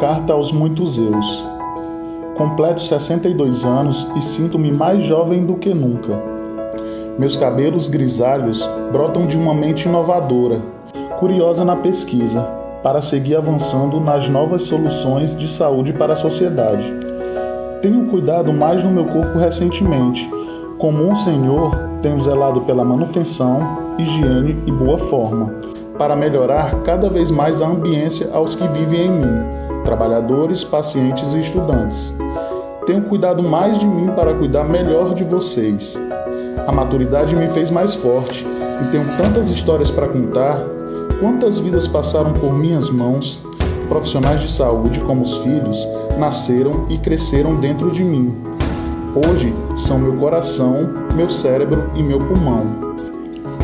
Carta aos muitos eus. Completo 62 anos e sinto-me mais jovem do que nunca. Meus cabelos grisalhos brotam de uma mente inovadora, curiosa na pesquisa, para seguir avançando nas novas soluções de saúde para a sociedade. Tenho cuidado mais no meu corpo recentemente. Como um senhor, tenho zelado pela manutenção, higiene e boa forma, para melhorar cada vez mais a ambiência aos que vivem em mim, trabalhadores, pacientes e estudantes. Tenho cuidado mais de mim para cuidar melhor de vocês. A maturidade me fez mais forte e tenho tantas histórias para contar. Quantas vidas passaram por minhas mãos? Profissionais de saúde, como os filhos, nasceram e cresceram dentro de mim. Hoje são meu coração, meu cérebro e meu pulmão.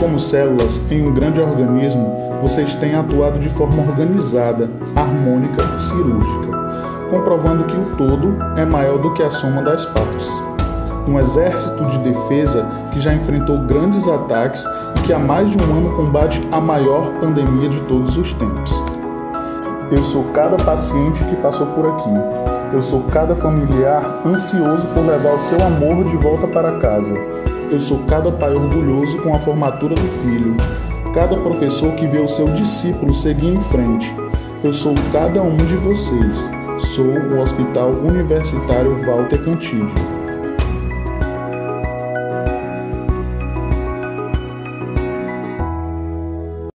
Como células em um grande organismo, vocês têm atuado de forma organizada, harmônica e cirúrgica, comprovando que o todo é maior do que a soma das partes. Um exército de defesa que já enfrentou grandes ataques e que há mais de um ano combate a maior pandemia de todos os tempos. Eu sou cada paciente que passou por aqui. Eu sou cada familiar ansioso por levar o seu amor de volta para casa. Eu sou cada pai orgulhoso com a formatura do filho, cada professor que vê o seu discípulo seguir em frente. Eu sou cada um de vocês. Sou o Hospital Universitário Walter Cantídio.